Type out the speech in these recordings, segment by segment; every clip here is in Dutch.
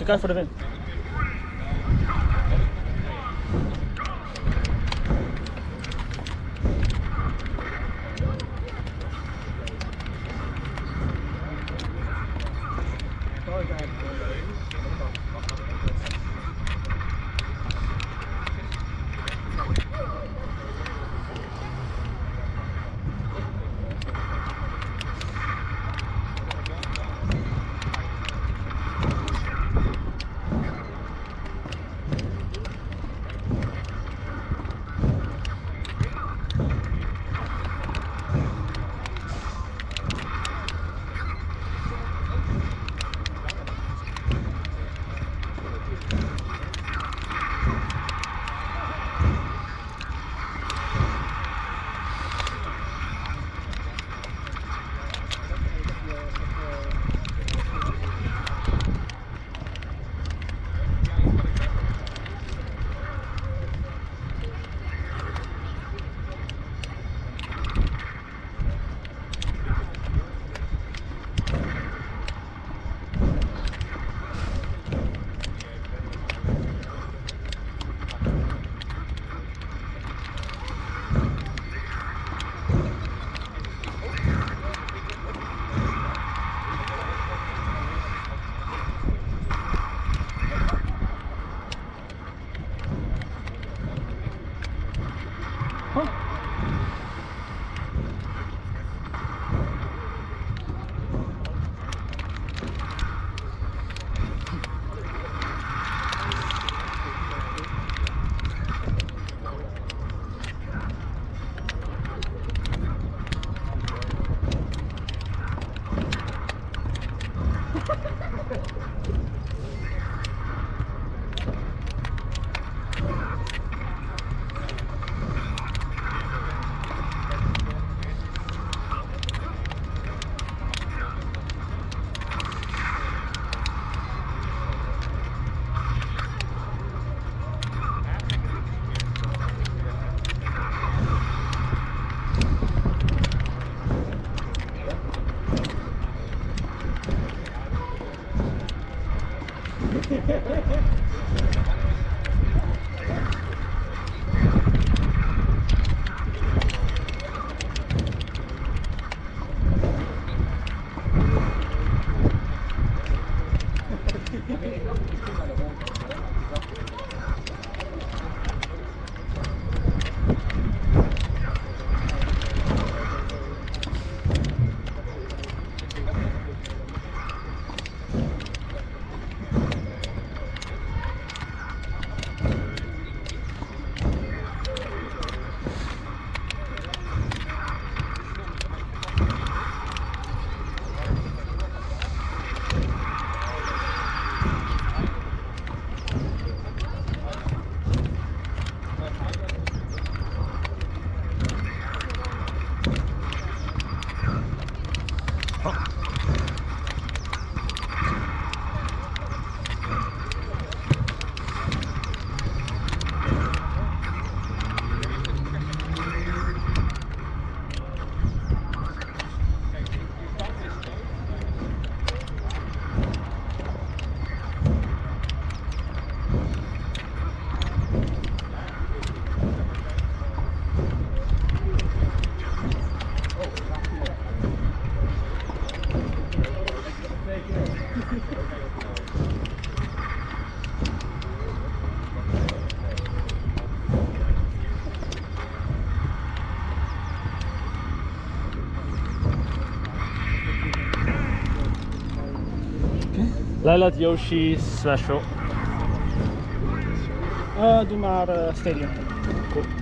Kijk uit voor de wind. Leila Yoshi special. Eh, doe maar eh, stadium. Cool.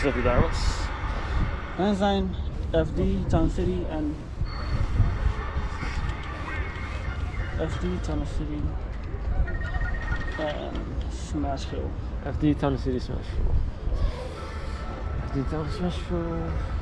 Zafir Daros. Ensign, FD, Town City, and FD, Town City, and Smashville. FD, Town City, Smashville. FD, Town Smashville.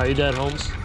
How you dead, Holmes?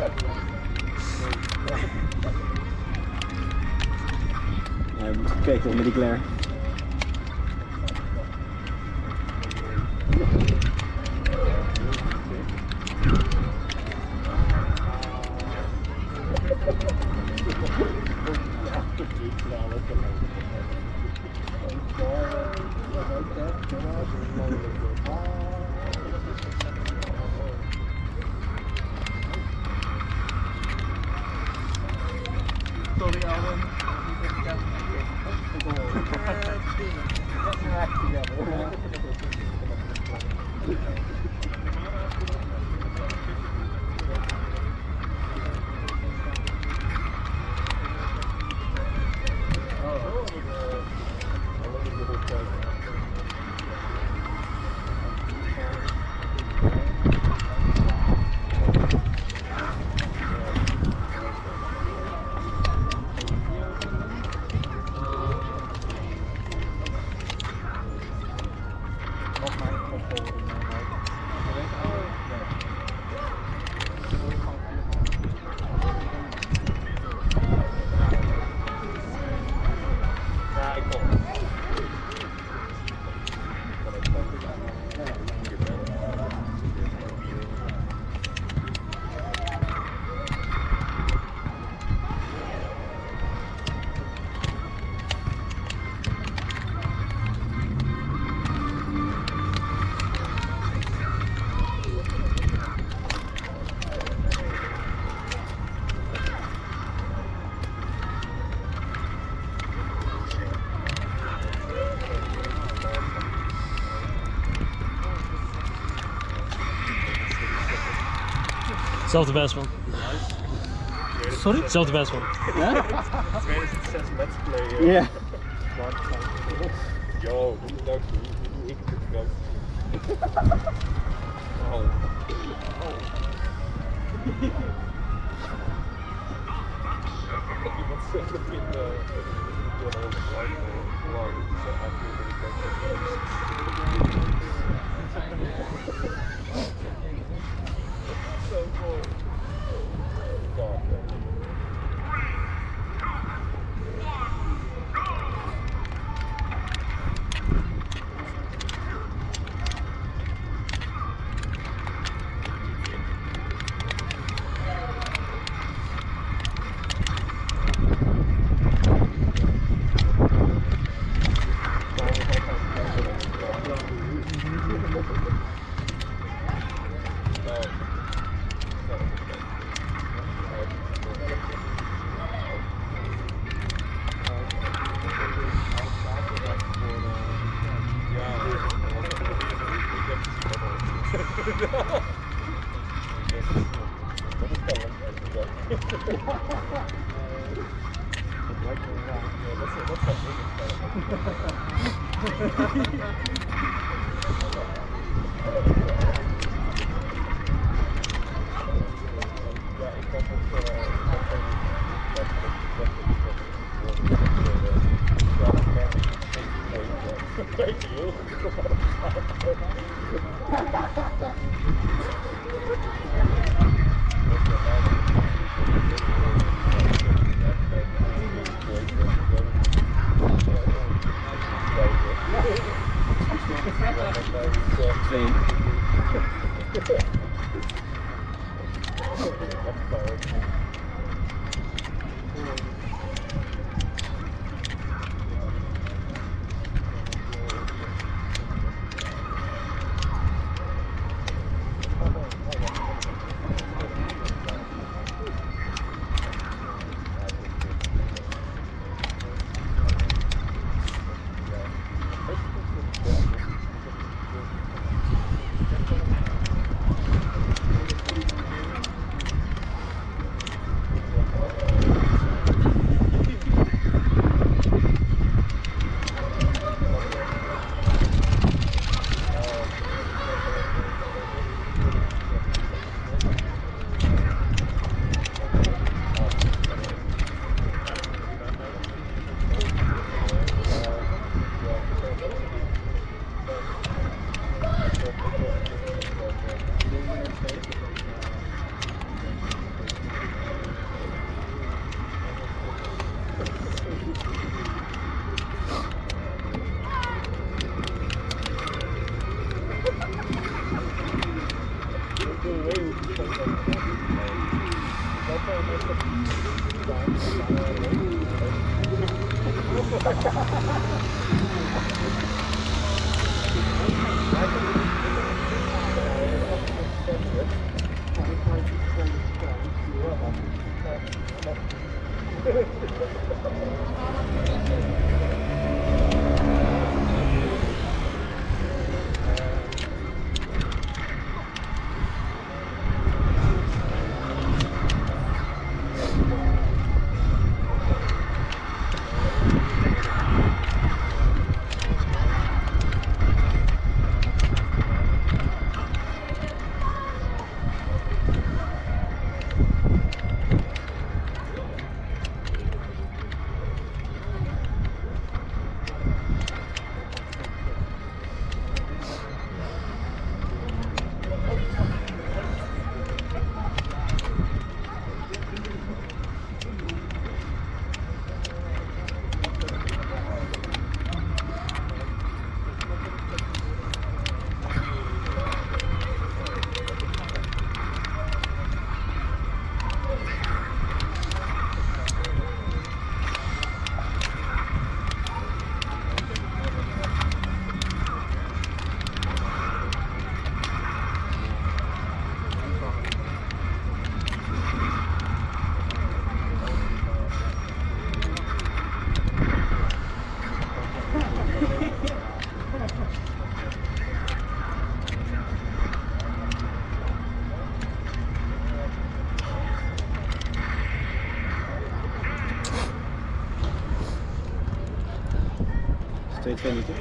Ja, we moeten kijken onder die glare. Zelfde best man. Sorry? Zelfde best man. Ja? 2006 Let's Play. Ja. Yo, doe het ook. Doe ik het ook? Oh. Dat in de. Zo cool. no. Thank uh, you.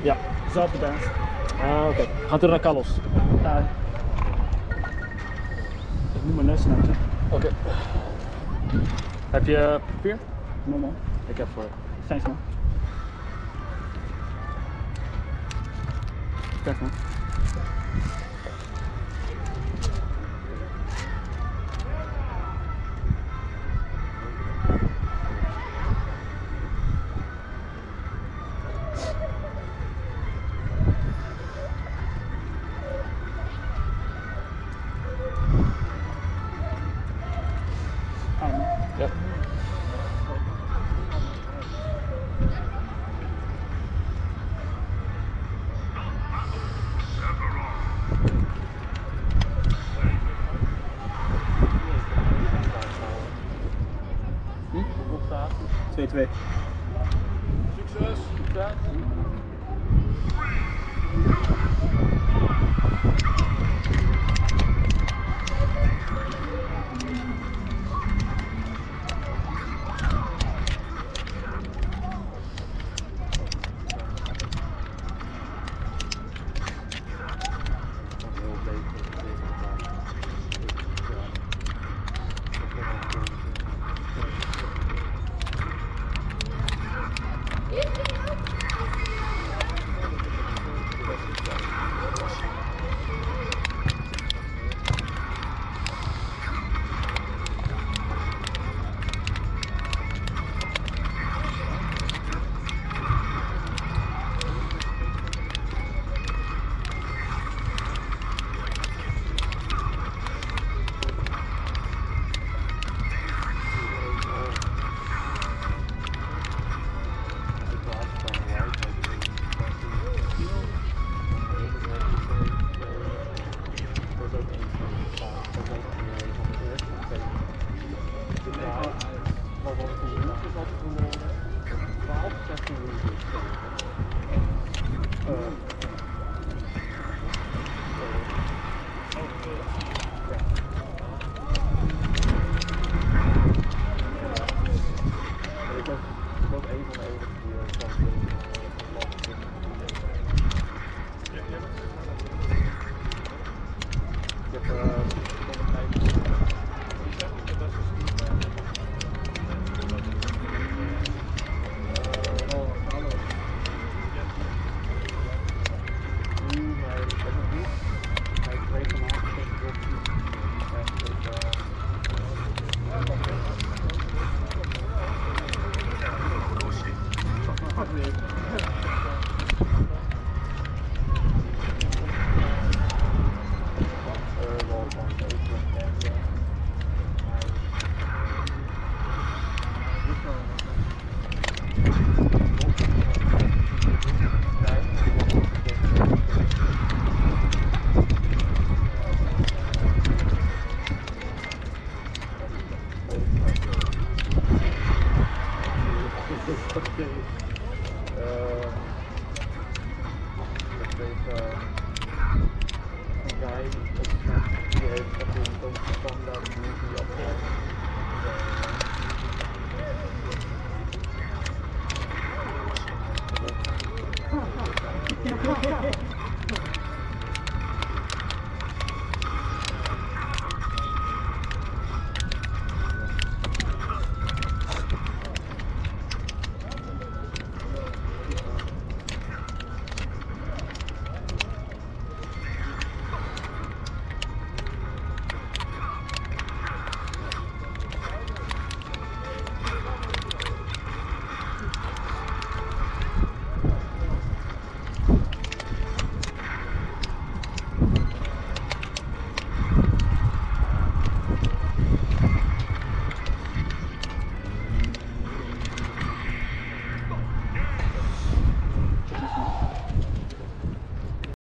Ja. Zelfde band. Ah, oké. Gaat er naar Carlos. Ja. Ik moet mijn neus snuiten. Oké. Heb je papier? Normaal. Ik heb voor. Thanks man. Kijk man. Man. Thank you. Come on, come on.